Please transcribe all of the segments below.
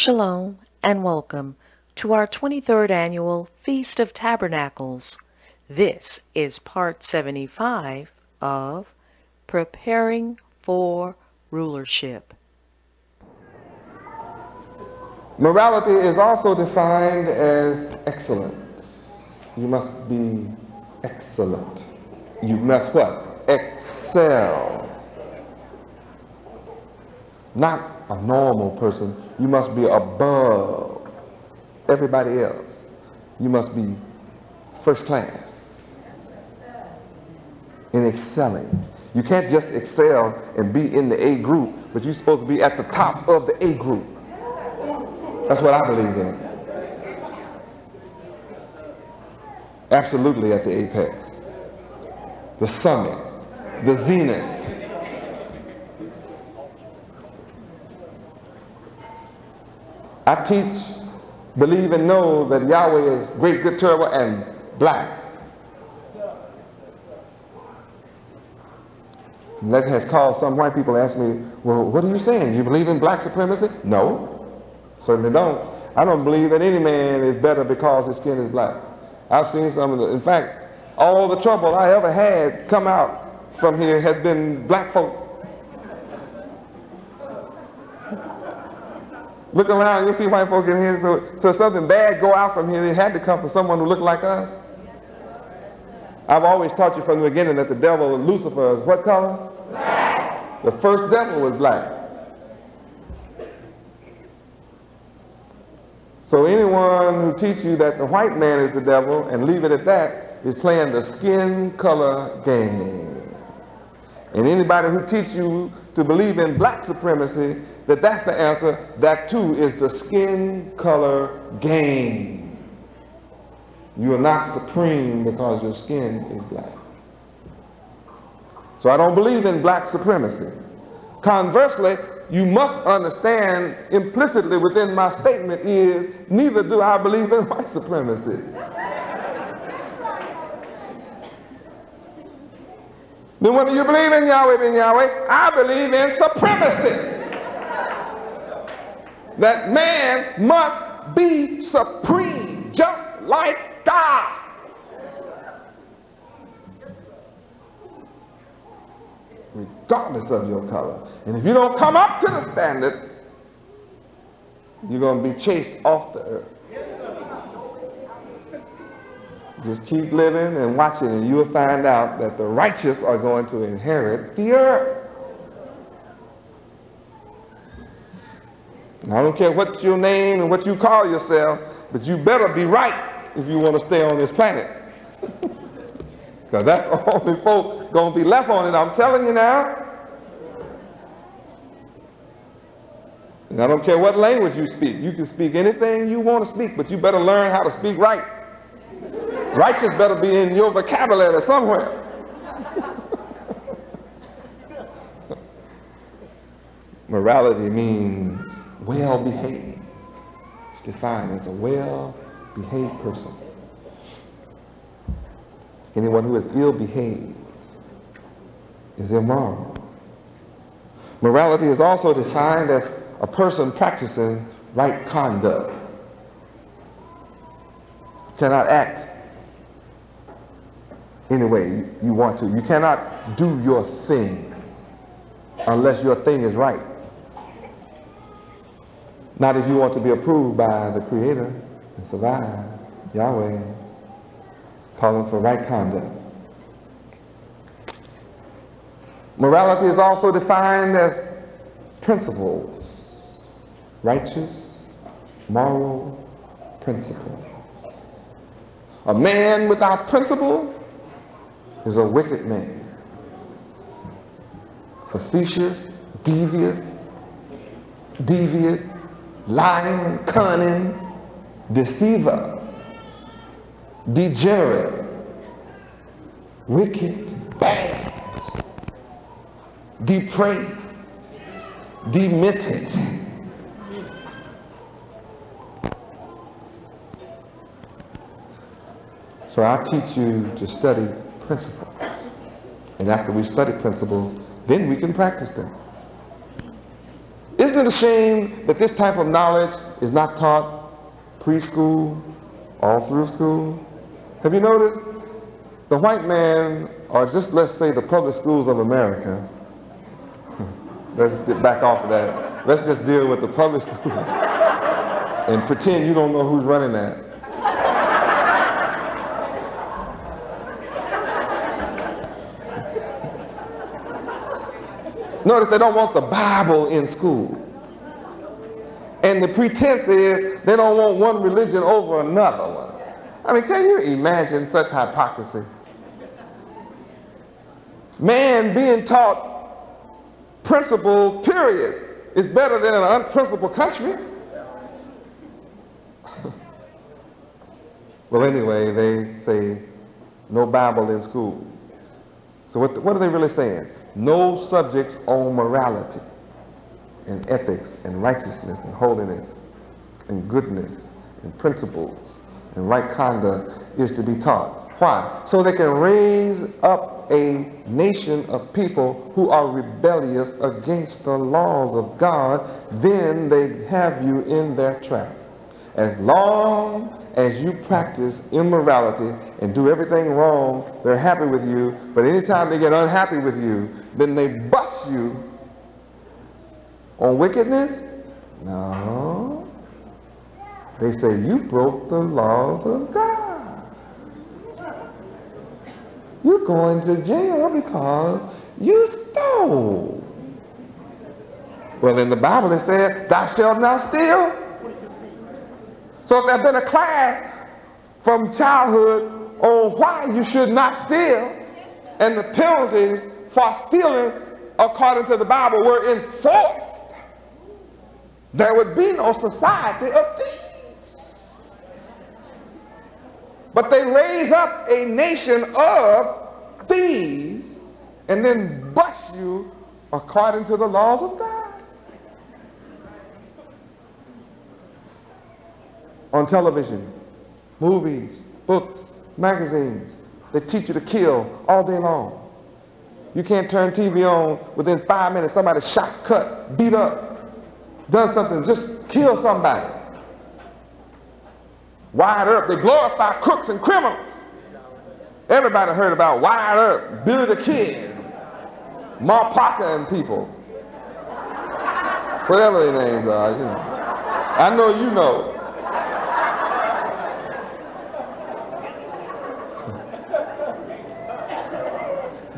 Shalom and welcome to our 23rd annual Feast of Tabernacles. This is part 75 of Preparing for Rulership. Morality is also defined as excellence. You must be excellent. You must what? Excel. Not a normal person. You must be above everybody else. You must be first class in excelling. You can't just excel and be in the A group, but you're supposed to be at the top of the A group. That's what I believe in. Absolutely at the apex, the summit, the zenith. I teach, believe, and know that Yahweh is great, good, terrible, and black. And that has caused some white people to ask me, well, what are you saying? You believe in black supremacy? No, certainly don't. I don't believe that any man is better because his skin is black. I've seen some of the, in fact, all the trouble I ever had come out from here has been black folk. Look around, you'll see white folk in here. So, so something bad go out from here, it had to come from someone who looked like us. I've always taught you from the beginning that the devil, Lucifer, is what color? Black. The first devil was black. So anyone who teaches you that the white man is the devil and leave it at that is playing the skin color game. And anybody who teaches you to believe in black supremacy, that that's the answer, that too is the skin color game. You are not supreme because your skin is black. So I don't believe in black supremacy. Conversely, you must understand implicitly within my statement is neither do I believe in white supremacy. Then do you believe in Yahweh in Yahweh? I believe in supremacy. that man must be supreme just like God. regardless of your color. And if you don't come up to the standard, you're going to be chased off the earth. Just keep living and watching, and you'll find out that the righteous are going to inherit the earth. And I don't care what your name and what you call yourself, but you better be right if you want to stay on this planet. Because that's the only folk going to be left on it. I'm telling you now. And I don't care what language you speak. You can speak anything you want to speak, but you better learn how to speak right. Righteous better be in your vocabulary somewhere. Morality means well behaved. It's defined as a well behaved person. Anyone who is ill behaved is immoral. Morality is also defined as a person practicing right conduct. cannot act any way you want to. You cannot do your thing unless your thing is right. Not if you want to be approved by the Creator and survive, Yahweh calling for right conduct. Morality is also defined as principles, righteous, moral principles. A man without principles is a wicked man. Facetious, devious, deviant, lying, cunning, deceiver degenerate, wicked, bad, depraved, demented. So I teach you to study principles. And after we study principles, then we can practice them. Isn't it a shame that this type of knowledge is not taught preschool, all through school. Have you noticed? The white man, or just let's say the public schools of America, let's get back off of that. Let's just deal with the public schools and pretend you don't know who's running that. Notice they don't want the Bible in school. And the pretense is they don't want one religion over another one. I mean, can you imagine such hypocrisy? Man being taught principle, period, is better than an unprincipled country. well, anyway, they say no Bible in school. So what, what are they really saying? No subjects on morality and ethics and righteousness and holiness and goodness and principles and right conduct is to be taught. Why? So they can raise up a nation of people who are rebellious against the laws of God. Then they have you in their trap. As long as you practice immorality and do everything wrong, they're happy with you. But anytime they get unhappy with you, then they bust you on wickedness? No. They say you broke the laws of God. You're going to jail because you stole. Well, in the Bible it said, thou shalt not steal. So if there's been a class from childhood on why you should not steal, and the penalties for stealing according to the Bible were enforced, there would be no society of thieves. But they raise up a nation of thieves and then bust you according to the laws of God. On television, movies, books, magazines, they teach you to kill all day long. You can't turn TV on within five minutes, somebody shot, cut, beat up, done something, just kill somebody. Wyatt Earp, they glorify crooks and criminals. Everybody heard about Wyatt Earp, Billy the Kid, Ma Barker and people. Whatever their names are, you know. I know you know.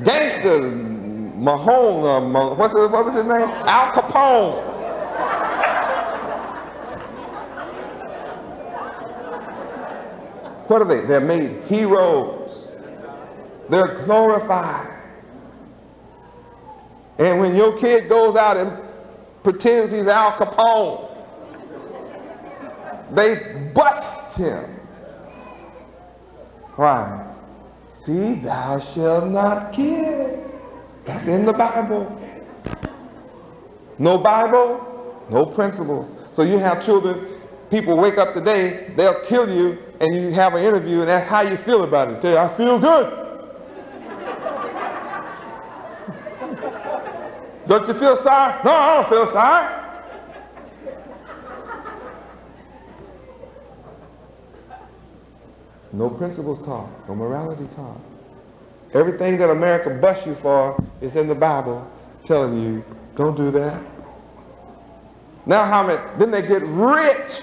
Gangsters, Mahone, uh, what's his, what was his name? Al Capone. What are they? They're made heroes. They're glorified. And when your kid goes out and pretends he's Al Capone, they bust him. Why? See, thou shalt not kill. That's in the Bible. No Bible, no principles. So you have children, people wake up today, they'll kill you, and you have an interview, and that's how you feel about it. You, I feel good. don't you feel sorry? No, I don't feel sorry. No principles taught, no morality taught. Everything that America busts you for is in the Bible telling you, don't do that. Now how many, then they get rich,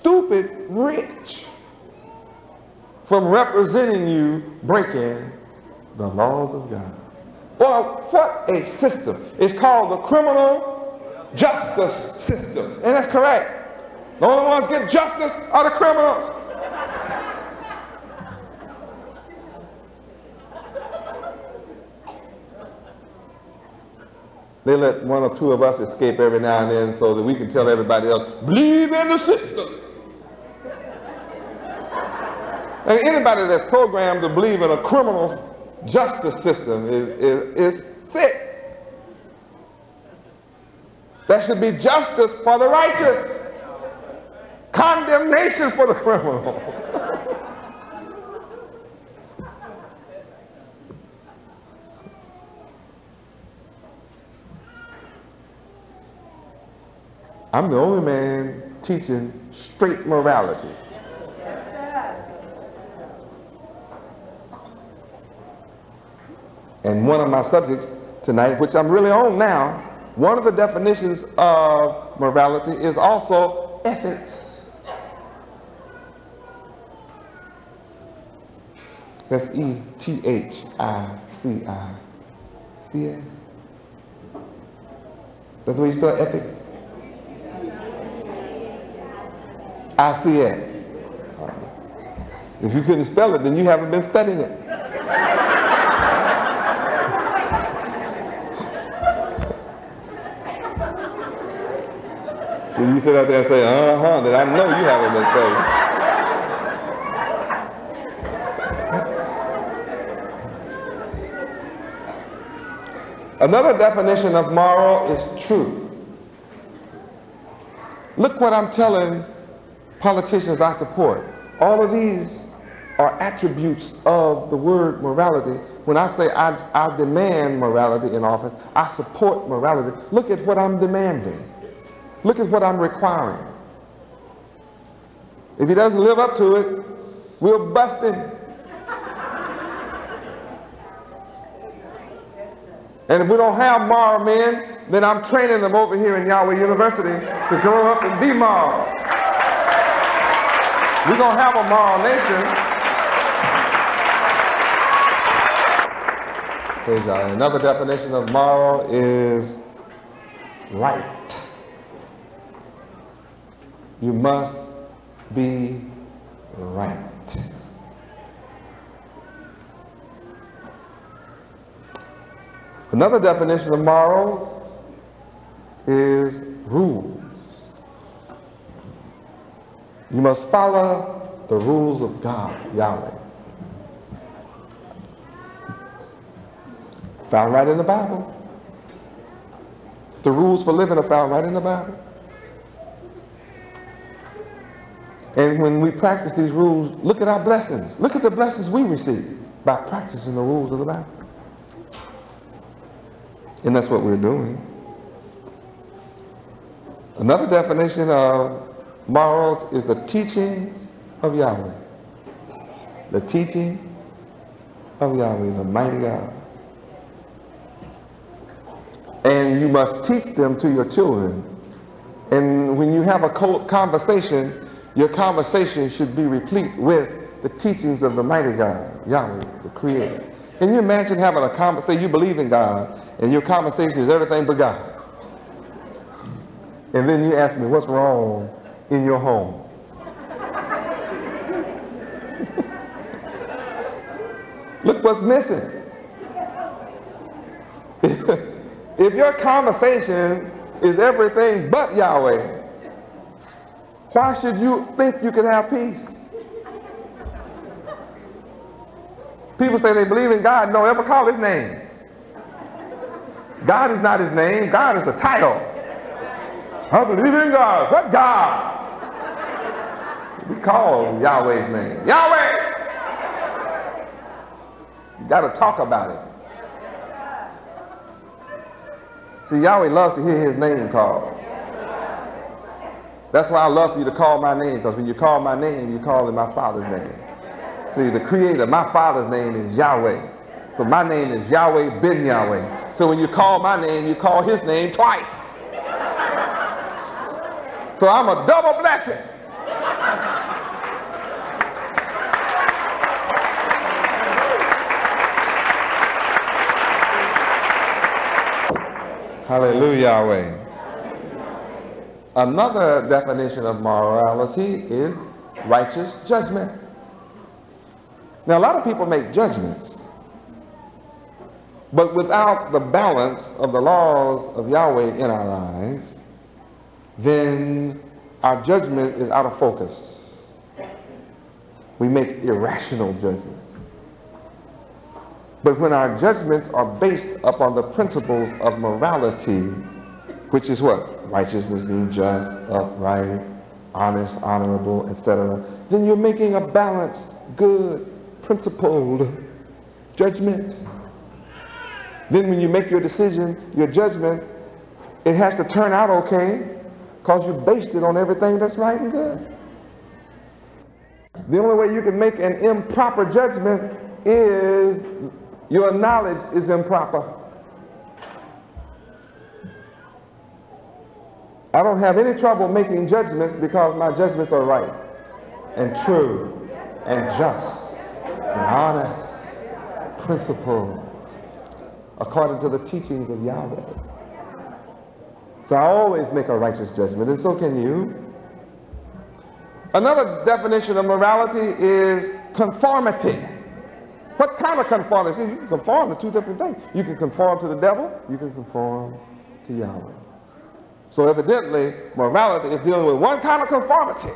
stupid rich from representing you breaking the laws of God. Well, what a system. It's called the criminal justice system. And that's correct. The only ones get justice are the criminals. They let one or two of us escape every now and then so that we can tell everybody else, believe in the system. And anybody that's programmed to believe in a criminal justice system is, is, is sick. There should be justice for the righteous, condemnation for the criminal. I'm the only man teaching straight morality. And one of my subjects tonight, which I'm really on now, one of the definitions of morality is also ethics. That's E T H I C I C S. That's way you spell ethics? I C S. If you couldn't spell it, then you haven't been studying it. so you sit out there and say, uh-huh, then I know you haven't been studying. Another definition of moral is truth. Look what I'm telling politicians I support. All of these are attributes of the word morality. When I say I, I demand morality in office, I support morality. Look at what I'm demanding. Look at what I'm requiring. If he doesn't live up to it, we'll bust him. And if we don't have moral men, then I'm training them over here in Yahweh University to grow up and be moral. We're going to have a moral nation. Another definition of moral is right. You must be right. Another definition of morals is rules. You must follow the rules of God, Yahweh. Found right in the Bible. The rules for living are found right in the Bible. And when we practice these rules, look at our blessings. Look at the blessings we receive by practicing the rules of the Bible. And that's what we're doing. Another definition of morals is the teachings of Yahweh. The teachings of Yahweh, the mighty God. And you must teach them to your children. And when you have a conversation, your conversation should be replete with the teachings of the mighty God, Yahweh, the Creator. Can you imagine having a conversation, you believe in God, and your conversation is everything but God. And then you ask me, what's wrong in your home? Look what's missing. if your conversation is everything but Yahweh, why should you think you can have peace? People say they believe in God, don't ever call his name. God is not his name. God is a title. I believe in God. What God? We call Yahweh's name. Yahweh! You got to talk about it. See, Yahweh loves to hear his name called. That's why I love for you to call my name, because when you call my name, you call in my Father's name. See, the Creator, my Father's name is Yahweh. So my name is Yahweh Ben Yahweh. So when you call my name, you call his name twice. So I'm a double blessing. Hallelujah, Yahweh. Another definition of morality is righteous judgment. Now, a lot of people make judgments. But without the balance of the laws of Yahweh in our lives, then our judgment is out of focus. We make irrational judgments. But when our judgments are based upon the principles of morality, which is what? Righteousness, being just, upright, honest, honorable, etc., then you're making a balanced, good, principled judgment. Then when you make your decision, your judgment, it has to turn out okay because you based it on everything that's right and good. The only way you can make an improper judgment is your knowledge is improper. I don't have any trouble making judgments because my judgments are right and true and just and honest, principled, according to the teachings of Yahweh. So I always make a righteous judgment, and so can you. Another definition of morality is conformity. What kind of conformity? You can conform to two different things. You can conform to the devil, you can conform to Yahweh. So evidently, morality is dealing with one kind of conformity.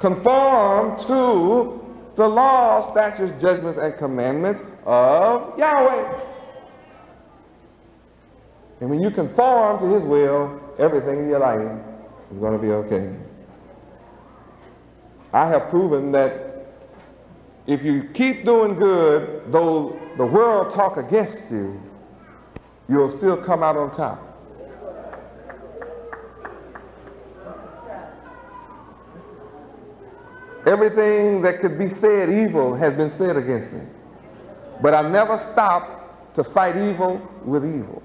Conform to the laws, statutes, judgments, and commandments of Yahweh. And when you conform to his will, everything in your life is going to be okay. I have proven that if you keep doing good, though the world talk against you, you'll still come out on top. Everything that could be said evil has been said against me. But I never stop to fight evil with evil.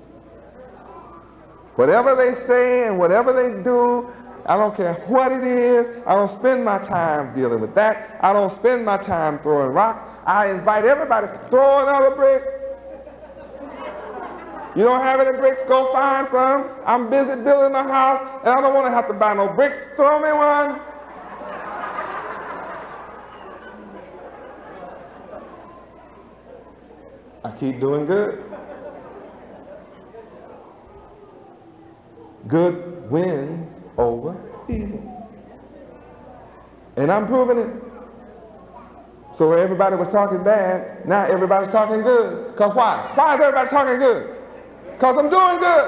Whatever they say and whatever they do, I don't care what it is. I don't spend my time dealing with that. I don't spend my time throwing rocks. I invite everybody to throw another brick. You don't have any bricks? Go find some. I'm busy building a house and I don't want to have to buy no bricks. Throw me one. I keep doing good. Good wins over evil. And I'm proving it. So where everybody was talking bad, now everybody's talking good. Because why? Why is everybody talking good? Because I'm doing good.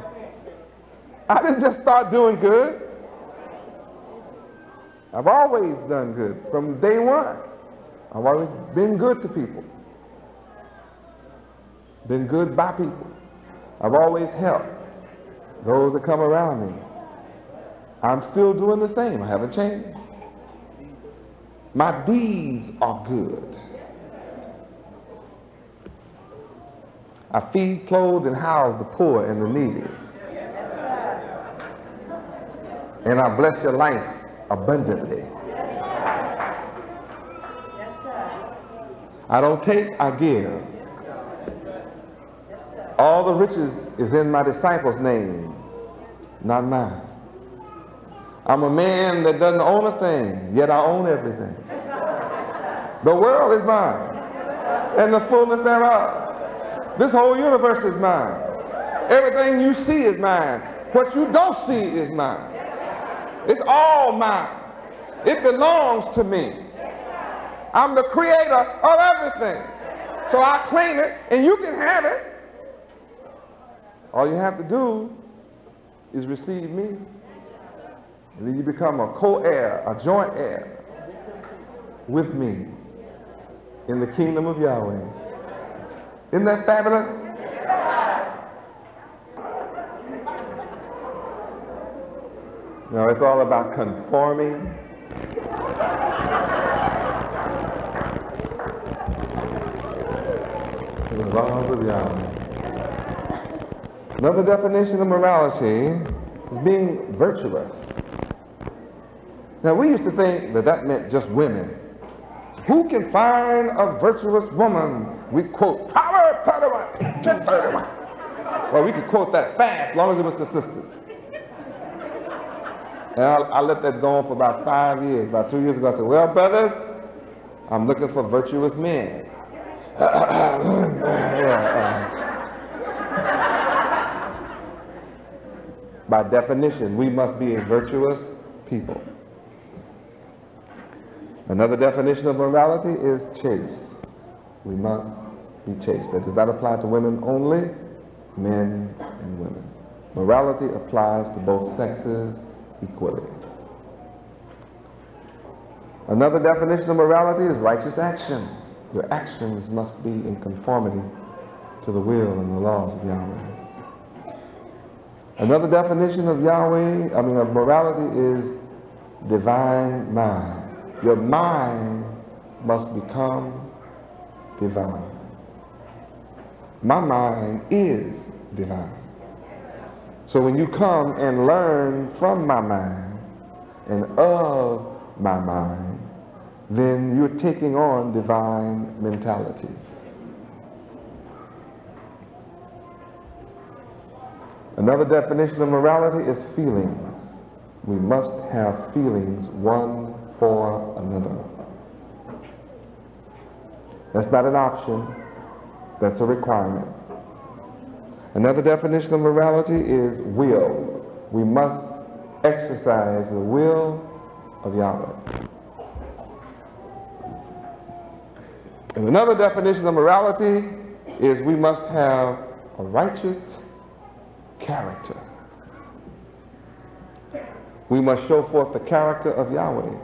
I didn't just start doing good. I've always done good from day one. I've always been good to people been good by people. I've always helped those that come around me. I'm still doing the same. I haven't changed. My deeds are good. I feed, clothe, and house the poor and the needy. And I bless your life abundantly. I don't take, I give. All the riches is in my disciples' names, not mine. I'm a man that doesn't own a thing, yet I own everything. The world is mine, and the fullness thereof. This whole universe is mine. Everything you see is mine. What you don't see is mine. It's all mine. It belongs to me. I'm the creator of everything. So I claim it, and you can have it. All you have to do is receive me. And then you become a co-heir, a joint heir with me in the kingdom of Yahweh. Isn't that fabulous? Now it's all about conforming the laws of Yahweh. Another definition of morality is being virtuous. Now, we used to think that that meant just women. Who can find a virtuous woman? We quote Proverbs 31, 31. Well, we could quote that fast, as long as it was the sisters. And I, I let that go on for about five years. About two years ago, I said, Well, brothers, I'm looking for virtuous men. By definition, we must be a virtuous people. Another definition of morality is chaste. We must be chaste. That does not apply to women only, men and women. Morality applies to both sexes equally. Another definition of morality is righteous action. Your actions must be in conformity to the will and the laws of Yahweh. Another definition of Yahweh, I mean of morality, is divine mind. Your mind must become divine. My mind is divine. So when you come and learn from my mind and of my mind, then you're taking on divine mentality. Another definition of morality is feelings. We must have feelings one for another. That's not an option, that's a requirement. Another definition of morality is will. We must exercise the will of Yahweh. And another definition of morality is we must have a righteous character. We must show forth the character of Yahweh,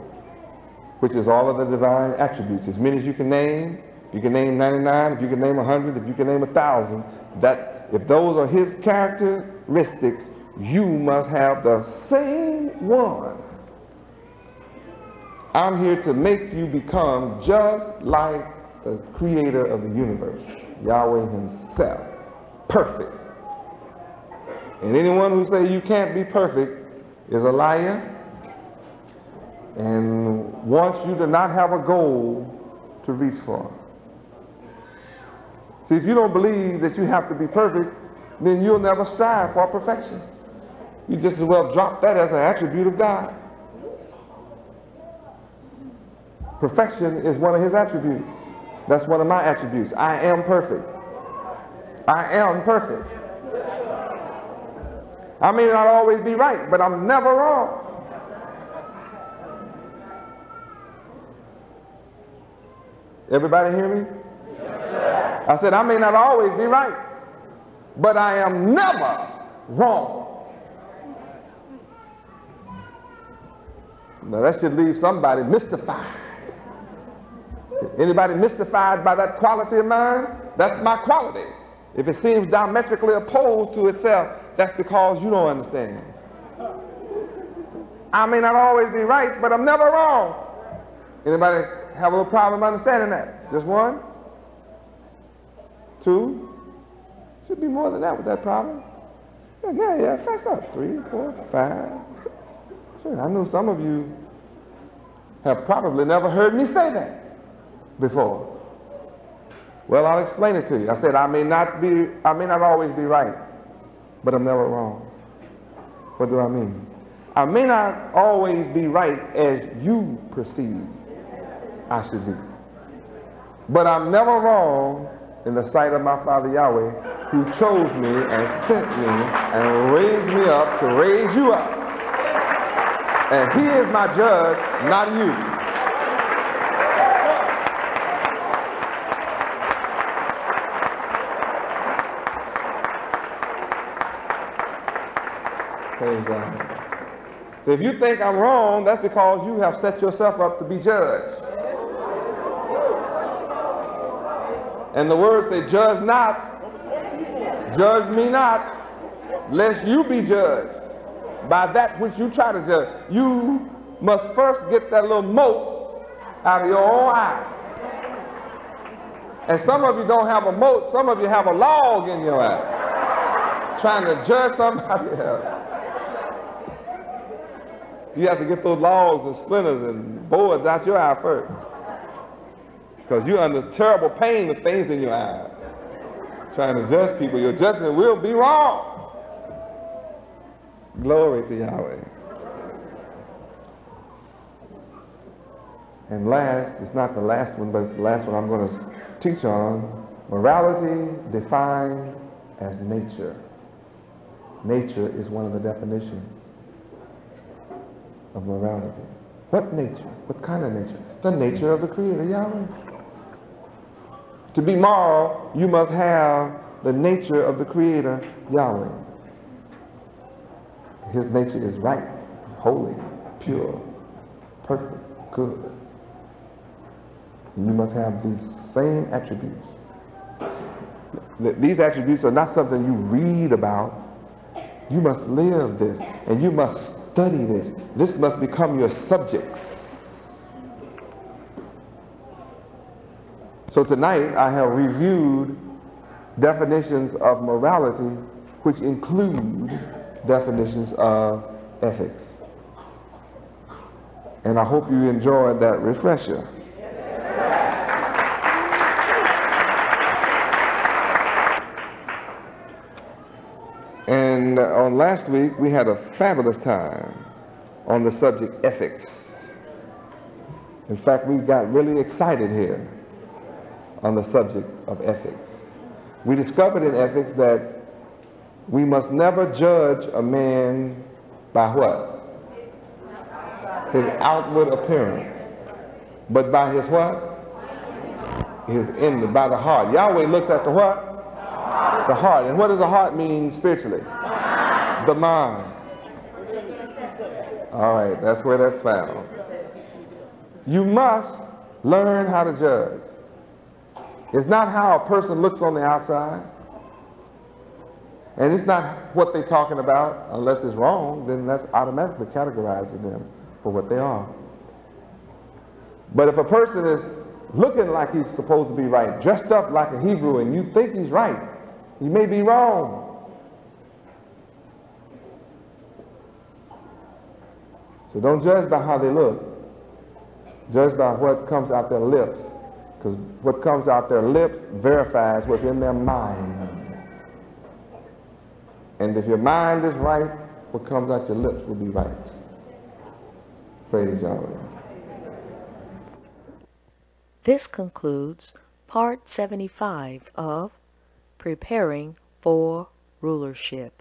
which is all of the divine attributes. As many as you can name, you can name 99, if you can name 100, if you can name 1,000, that if those are his characteristics, you must have the same one. I'm here to make you become just like the creator of the universe, Yahweh himself, perfect. And anyone who says you can't be perfect is a liar and wants you to not have a goal to reach for. See, if you don't believe that you have to be perfect, then you'll never strive for perfection. You just as well drop that as an attribute of God. Perfection is one of his attributes. That's one of my attributes. I am perfect. I am perfect. I may not always be right, but I'm never wrong. Everybody hear me? I said, I may not always be right, but I am never wrong. Now that should leave somebody mystified. Anybody mystified by that quality of mine? That's my quality. If it seems diametrically opposed to itself, that's because you don't understand. I may not always be right, but I'm never wrong. Anybody have a little problem understanding that? Just one? Two? Should be more than that with that problem. Yeah, yeah, yeah. Fast up. Three, four, five. Sure, I know some of you have probably never heard me say that before. Well, I'll explain it to you. I said I may not be, I may not always be right, but I'm never wrong. What do I mean? I may not always be right as you perceive I should be. But I'm never wrong in the sight of my Father Yahweh, who chose me and sent me and raised me up to raise you up. And he is my judge, not you. So if you think I'm wrong, that's because you have set yourself up to be judged. And the word says, judge not, judge me not, lest you be judged by that which you try to judge. You must first get that little mote out of your own eye. And some of you don't have a mote, some of you have a log in your eye, trying to judge somebody else. You have to get those logs and splinters and boards out your eye first. Because you're under terrible pain with things in your eyes. Trying to judge people. Your judgment will be wrong. Glory to Yahweh. And last, it's not the last one, but it's the last one I'm going to teach on. Morality defined as nature. Nature is one of the definitions of morality. What nature? What kind of nature? The nature of the Creator, Yahweh. To be moral, you must have the nature of the Creator, Yahweh. His nature is right, holy, pure, perfect, good. You must have these same attributes. These attributes are not something you read about. You must live this, and you must study this. This must become your subjects. So tonight I have reviewed definitions of morality which include definitions of ethics. And I hope you enjoyed that refresher. And on last week, we had a fabulous time on the subject ethics. In fact, we got really excited here on the subject of ethics. We discovered in ethics that we must never judge a man by what? His outward appearance. But by his what? His inward, by the heart. Yahweh looks at the what? The heart. And what does the heart mean spiritually? The mind. All right, that's where that's found. You must learn how to judge. It's not how a person looks on the outside. And it's not what they're talking about, unless it's wrong, then that's automatically categorizing them for what they are. But if a person is looking like he's supposed to be right, dressed up like a Hebrew, and you think he's right, he may be wrong. So don't judge by how they look. Judge by what comes out their lips. Because what comes out their lips verifies what's in their mind. And if your mind is right, what comes out your lips will be right. Praise Yahweh. This concludes part 75 of Preparing for Rulership.